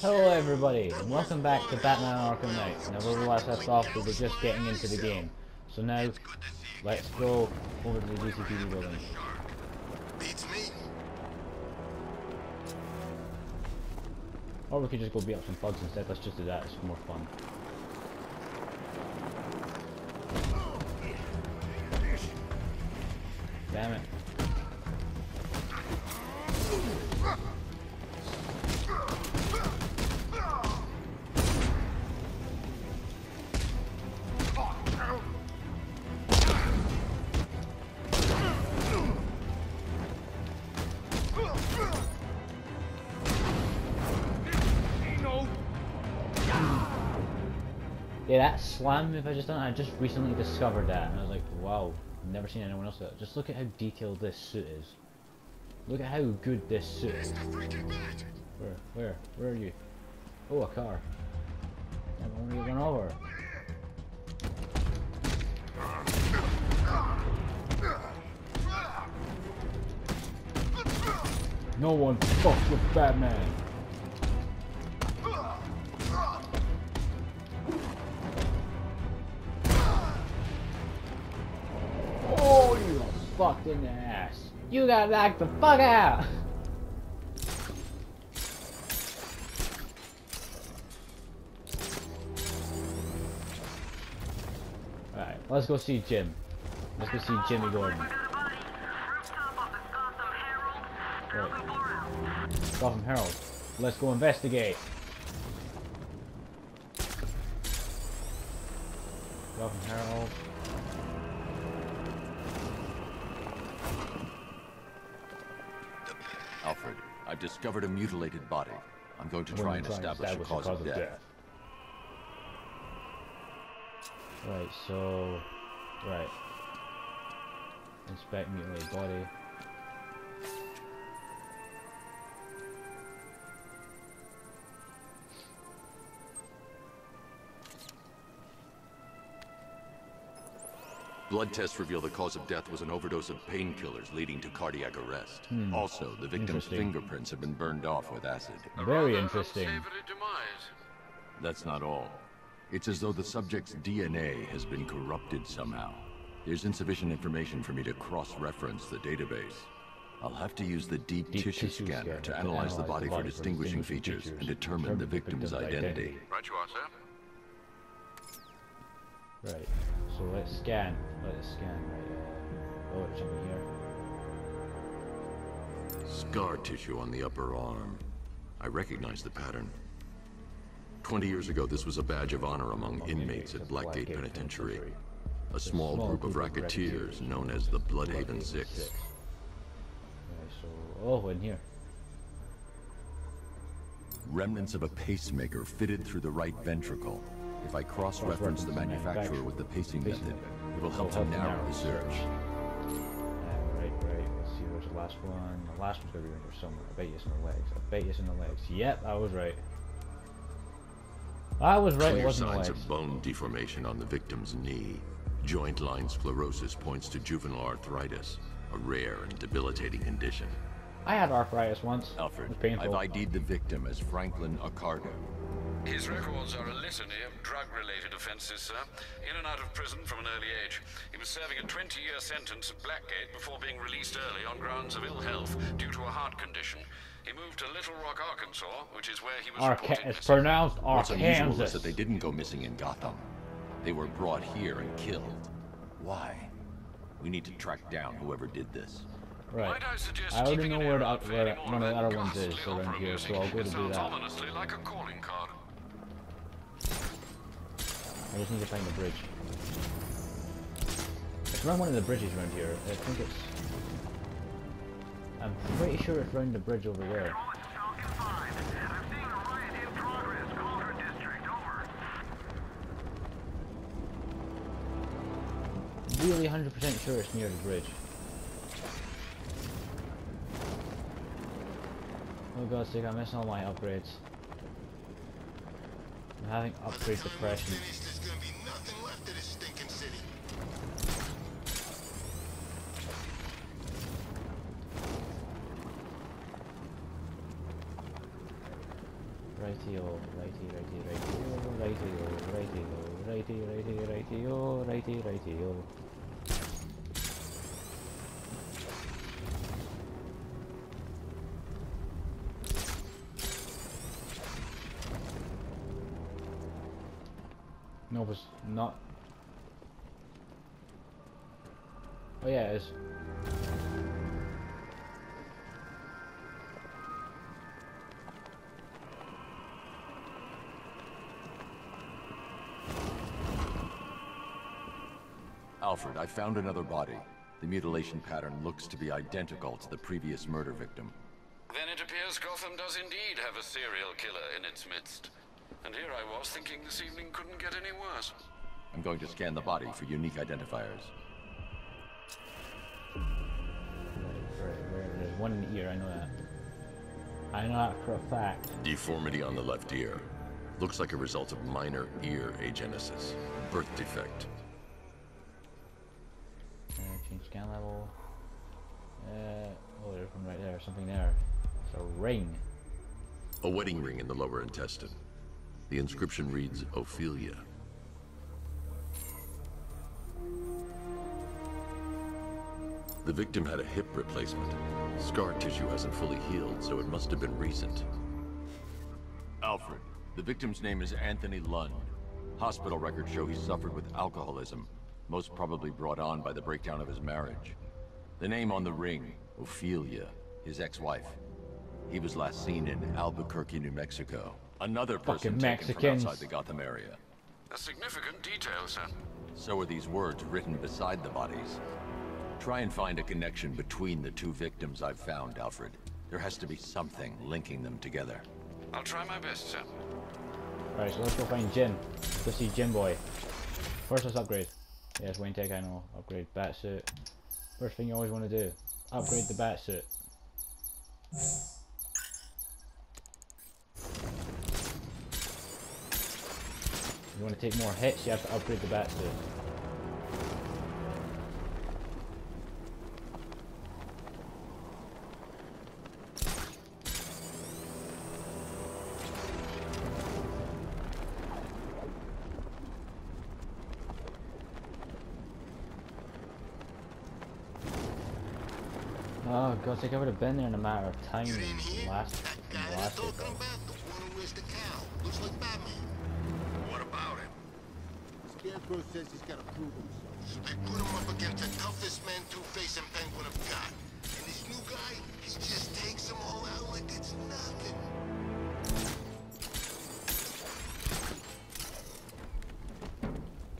Hello everybody, and welcome back to Batman Arkham Knight. Now where we last left off, we were just getting into the game. So now, let's go over to the GCPD building. Beats me. Or we could just go beat up some thugs instead, let's just do that, it's more fun. Damn it. Yeah, that slam move I just done, I just recently discovered that, and I was like, wow, I've never seen anyone else do that. Just look at how detailed this suit is. Look at how good this suit is. Where, where, where are you? Oh, a car. Yeah, but where are you going over? No one fucks with Batman. Fucked in the ass. You got knocked the fuck out. Alright, let's go see Jim. Let's go see Jimmy Gordon. Right. Gotham Herald. Let's go investigate. Gotham Herald. I've discovered a mutilated body. I'm going to try and establish a the cause of death. Right, so... Right. Inspect mutilated body. Blood tests reveal the cause of death was an overdose of painkillers leading to cardiac arrest. Hmm. Also, the victim's fingerprints have been burned off with acid. Very interesting. That's not all. It's as though the subject's DNA has been corrupted somehow. There's insufficient information for me to cross-reference the database. I'll have to use the deep, Deep tissue, tissue scanner scanner to analyze the body for distinguishing features and determine the victim's identity. Right you are, sir. Right. So let's scan. Let's scan. Right. Uh, oh, it's something here. Scar tissue on the upper arm. I recognize the pattern. Twenty years ago, this was a badge of honor among inmates at Blackgate Penitentiary. A small group of racketeers known as the Bloodhaven Six. Oh, in here. Remnants of a pacemaker fitted through the right ventricle. If I cross-reference the manufacturer with the pacing method, it will help to narrow the search. Right, right. Let's see where's the last one. The last one's gonna be in here somewhere. I bet you it's in the legs. I bet you it's in the legs. Yep, I was right. I was right. Clear wasn't signs of bone deformation on the victim's knee. Joint line sclerosis points to juvenile arthritis, a rare and debilitating condition. I had arthritis once. Alfred, was. I've ID'd the victim as Franklin Accardo. His records are a litany of drug-related offences, sir. In and out of prison from an early age. He was serving a 20-year sentence at Blackgate before being released early on grounds of ill health due to a heart condition. He moved to Little Rock, Arkansas, which is where he was Arca- reported it's missing. pronounced What's unusual is Arkansas. that they didn't go missing in Gotham. They were brought here and killed. Why? We need to track down whoever did this. Right. I I already know an where, the, where any one of of the other ones is ghastly around opera here, so I'll go to do that. ominously like a calling card. I just need to find the bridge. It's around one of the bridges around here. I think it's... I'm pretty sure it's around the bridge over there. Really 100% sure it's near the bridge. Oh god's sake, I'm missing all my upgrades. I'm having upgrade depression. Gonna be nothing left of this stinking city. Rightio, righty, righty, rightio, rightio, rightio, righty, righty, rightio, righty, not. Oh yeah, it is. Alfred, I found another body. The mutilation pattern looks to be identical to the previous murder victim. Then it appears Gotham does indeed have a serial killer in its midst. And here I was thinking this evening couldn't get any worse. I'm going to scan the body for unique identifiers. Right, where there's one in the ear, I know that. I know that for a fact. Deformity on the left ear. Looks like a result of minor ear agenesis. Birth defect. Uh, change scan level. Uh, oh, there's one right there, something there. It's a ring. A wedding ring in the lower intestine. The inscription reads Ophelia. The victim had a hip replacement. Scar tissue hasn't fully healed, so it must have been recent. Alfred, the victim's name is Anthony Lund. Hospital records show he suffered with alcoholism, most probably brought on by the breakdown of his marriage. The name on the ring, Ophelia, his ex-wife. He was last seen in Albuquerque, New Mexico. Another person Fucking taken from outside the Gotham area. A significant detail, sir. So are these words written beside the bodies. Try and find a connection between the two victims I've found, Alfred. There has to be something linking them together. I'll try my best, sir. Alright, so let's go find Jim. Let's see Jim Boy. First, let's upgrade. Yes, Wayne Tech, I know. Upgrade bat suit. First thing you always want to do. Upgrade the bat suit. You want to take more hits, you have to upgrade the bat suit. God, like I would have been there in a matter of time. You didn't hear? Last, that guy last year, talking though. about, the one who wears the cow. Looks like Batman. What about him? Scarecrow says he's got to prove himself. I put him up against the toughest man Two-Face and Penguin have got. And this new guy, he just takes them all out like it's nothing.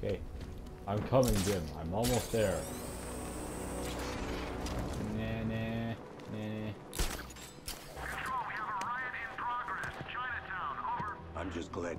Okay. I'm coming, Jim. I'm almost there.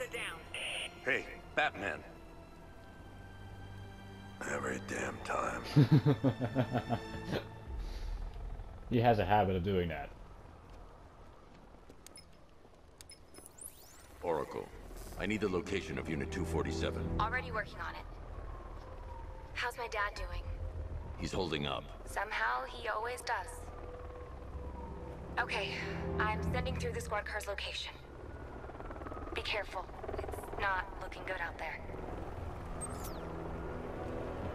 Suspected officer down. Hey, Batman. Every damn time. He has a habit of doing that. Oracle, I need the location of Unit 247. Already working on it. How's my dad doing? He's holding up. Somehow, he always does. Okay, I'm sending through the squad car's location. Be careful. It's not looking good out there.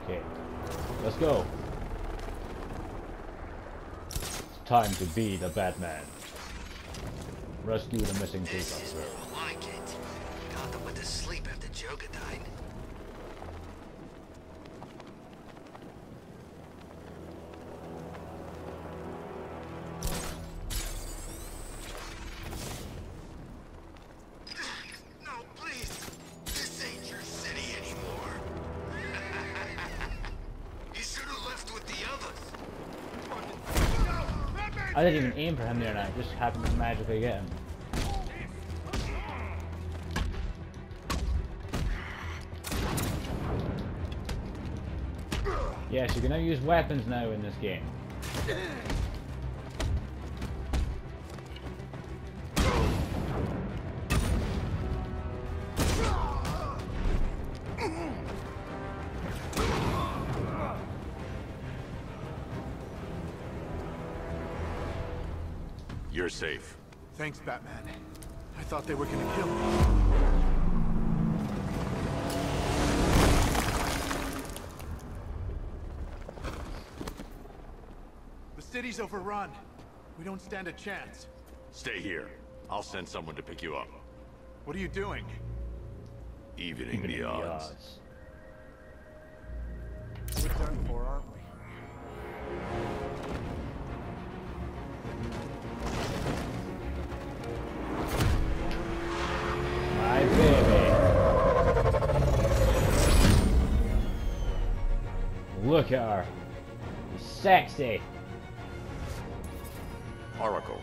Okay. Let's go. It's time to be the Batman. Rescue the missing This I didn't even aim for him there and I just happened to magically get him. Yes, you can now use weapons now in this game. You're safe. Thanks, Batman. I thought they were gonna kill me. The city's overrun. We don't stand a chance. Stay here. I'll send someone to pick you up. What are you doing? Evening, Even in the the odds. odds. We're done for, aren't we? Look at her. She's sexy. Oracle,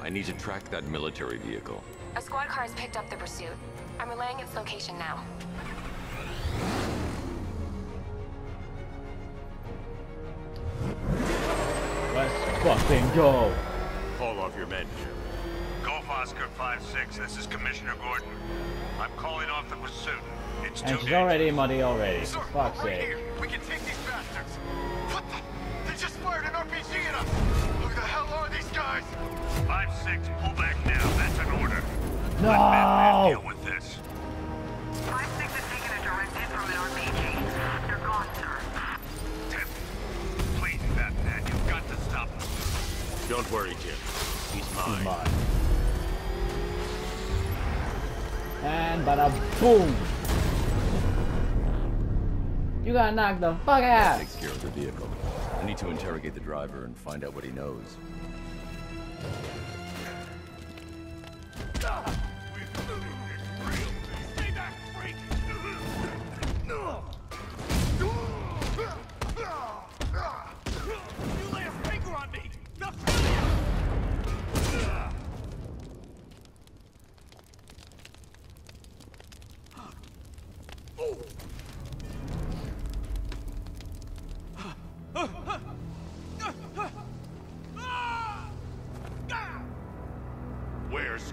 I need to track that military vehicle. A squad car has picked up the pursuit. I'm relaying its location now. Let's fucking go. Call off your men. Golf Oscar 5-6, this is Commissioner Gordon. I'm calling off the pursuit. It's And too she's dangerous. already muddy already. For fuck's right sake. here. We can 5-6, pull back now. That's an order. Let Batman No! deal with this. 5-6 has taken a direct hit from an RPG. They're gone, sir. Tim, please, Batman, you've got to stop them. Don't worry, Jim. He's mine. Come on. And bada boom! You got knocked the fuck out! Takes care of the vehicle. I need to interrogate the driver and find out what he knows. Stay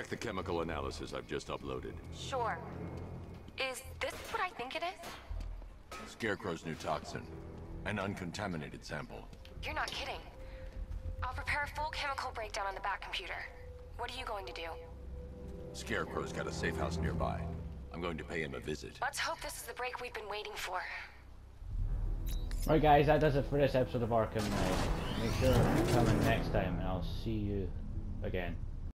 Check the chemical analysis I've just uploaded. Sure. Is this what I think it is? Scarecrow's new toxin. An uncontaminated sample. You're not kidding. I'll prepare a full chemical breakdown on the back computer. What are you going to do? Scarecrow's got a safe house nearby. I'm going to pay him a visit. Let's hope this is the break we've been waiting for. Alright guys, that does it for this episode of Arkham Knight. Make sure you come in next time and I'll see you again.